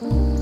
Mm-hmm.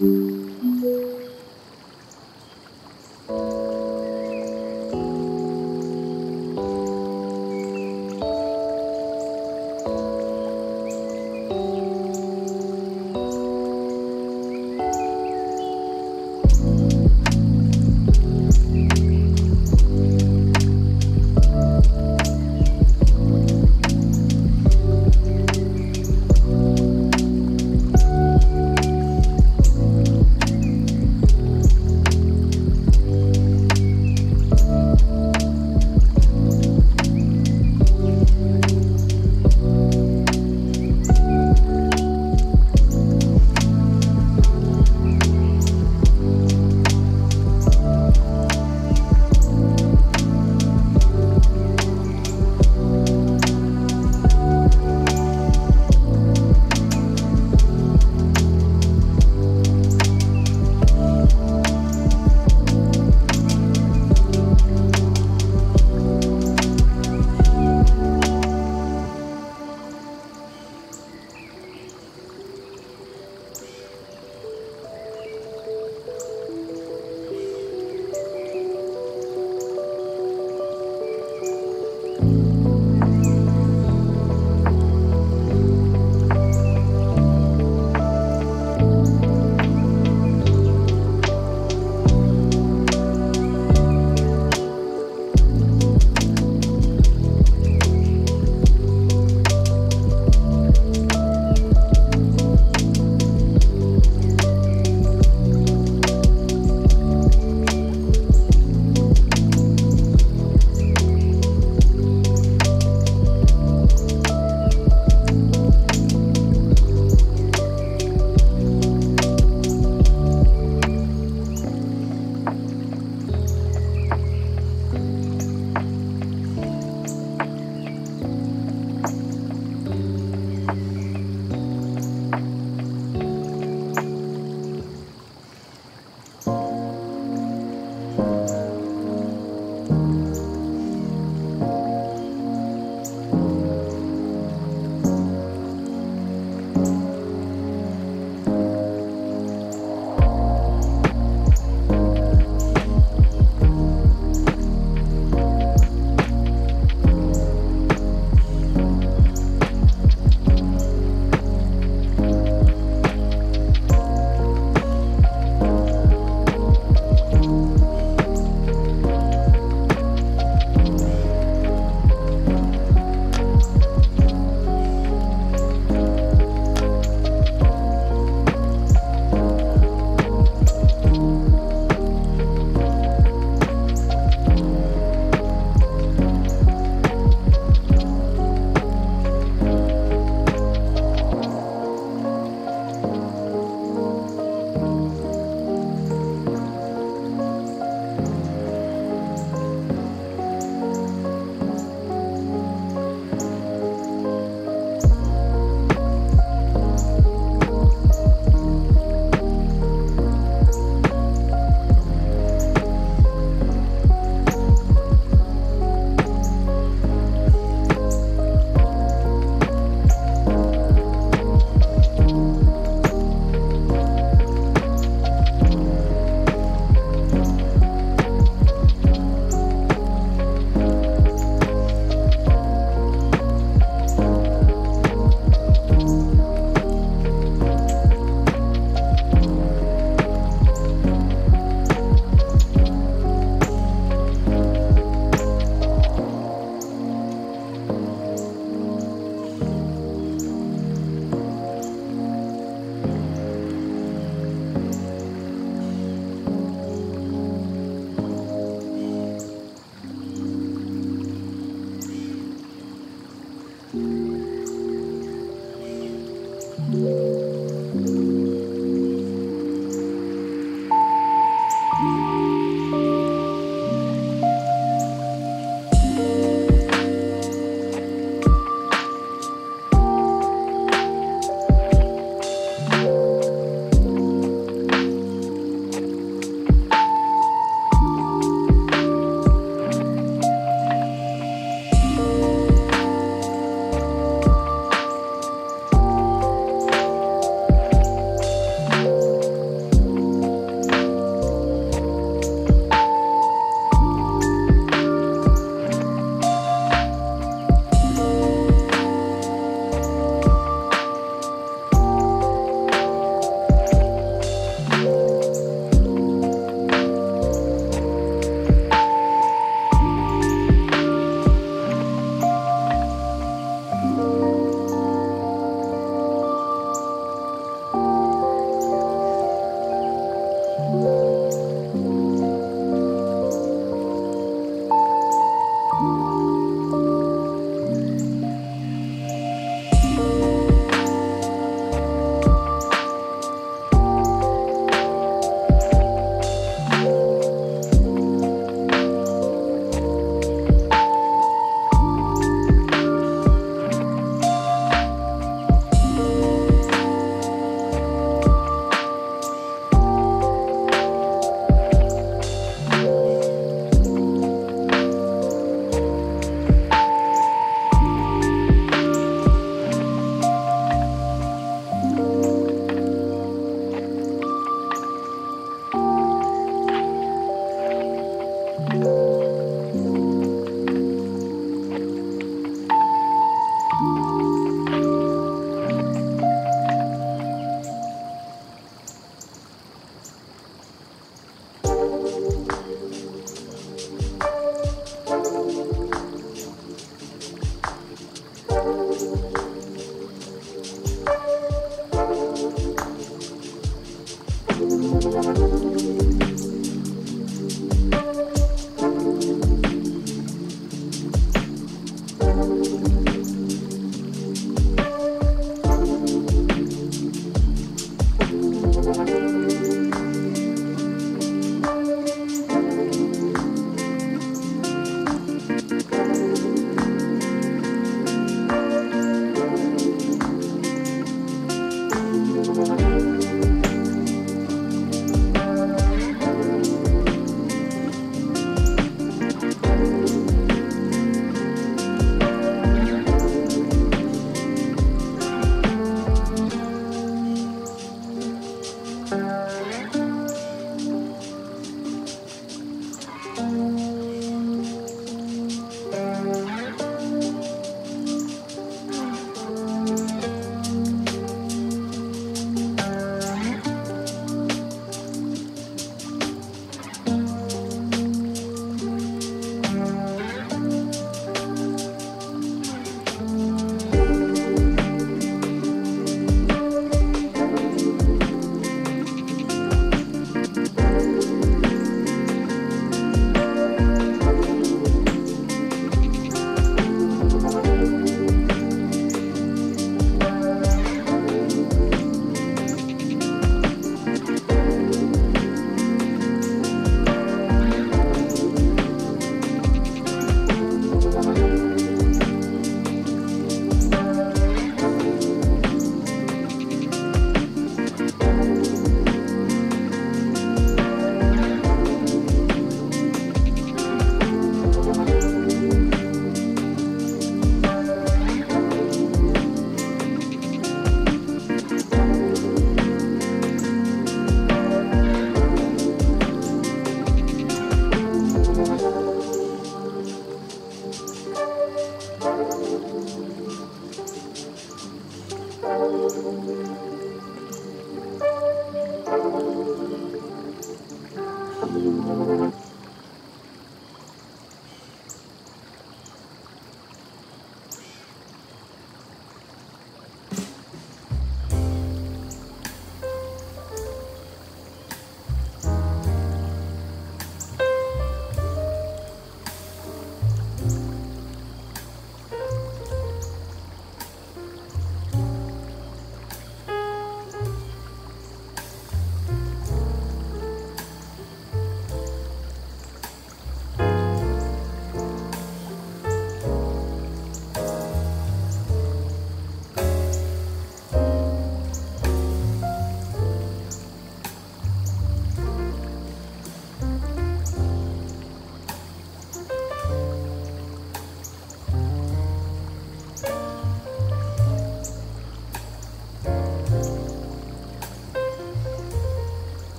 Mm-hmm.